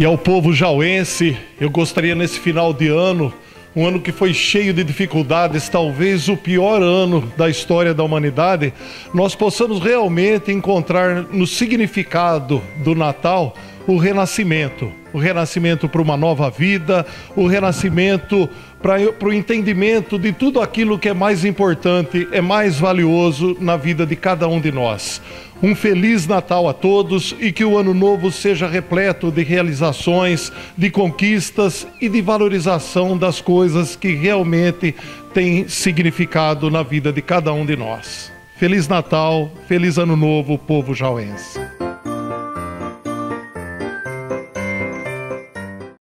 E ao povo jauense, eu gostaria nesse final de ano, um ano que foi cheio de dificuldades, talvez o pior ano da história da humanidade, nós possamos realmente encontrar no significado do Natal o renascimento. O renascimento para uma nova vida, o renascimento para o entendimento de tudo aquilo que é mais importante, é mais valioso na vida de cada um de nós. Um feliz Natal a todos e que o ano novo seja repleto de realizações, de conquistas e de valorização das coisas que realmente têm significado na vida de cada um de nós. Feliz Natal, feliz Ano Novo, povo jauense.